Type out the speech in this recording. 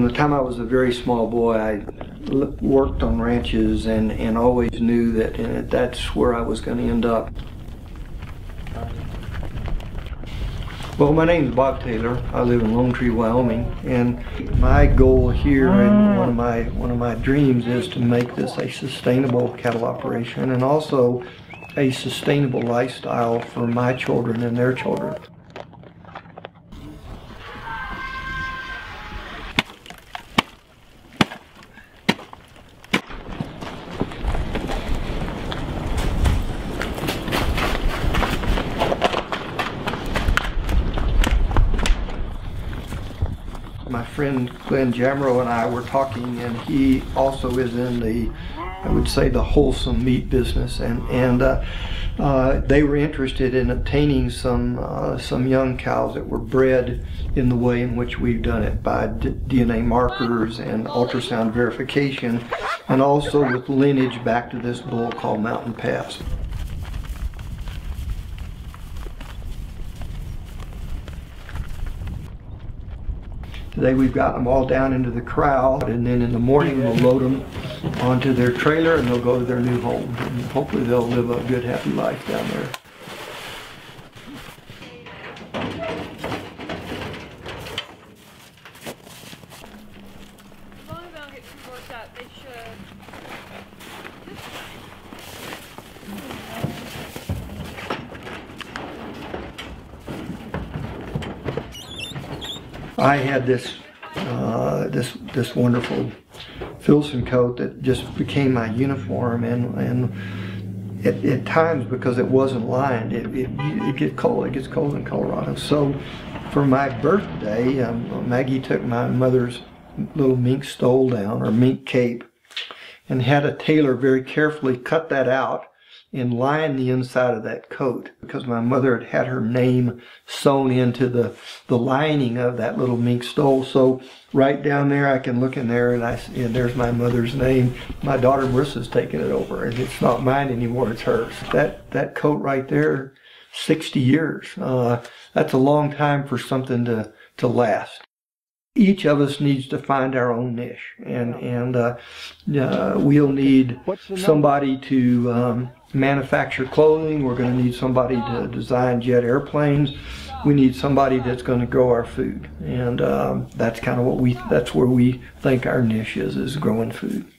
From the time I was a very small boy, I worked on ranches and, and always knew that that's where I was going to end up. Well, my name is Bob Taylor. I live in Lonetree, Wyoming, and my goal here and one of my one of my dreams is to make this a sustainable cattle operation and also a sustainable lifestyle for my children and their children. My friend Glenn Jamro and I were talking, and he also is in the, I would say, the wholesome meat business, and and uh, uh, they were interested in obtaining some uh, some young cows that were bred in the way in which we've done it by d- DNA markers and ultrasound verification, and also with lineage back to this bull called Mountain Pass. Today we've got them all down into the corral, and then in the morning we'll load them onto their trailer and they'll go to their new home. And hopefully they'll live a good, happy life down there. They should. I had this uh, this this wonderful Filson coat that just became my uniform, and and at, at times because it wasn't lined, it, it it gets cold. It gets cold in Colorado. So for my birthday, um, Maggie took my mother's little mink stole down or mink cape, and had a tailor very carefully cut that out and line the inside of that coat because my mother had had her name sewn into the, the lining of that little mink stole. So right down there, I can look in there and I see, and there's my mother's name. My daughter Marisa's taken it over and it's not mine anymore, it's hers. That, that coat right there, 60 years. Uh, that's a long time for something to, to last each of us needs to find our own niche, and and uh, uh, we'll need somebody to um, manufacture clothing. We're going to need somebody to design jet airplanes. We need somebody that's going to grow our food, and um, that's kind of what we that's where we think our niche is is growing food.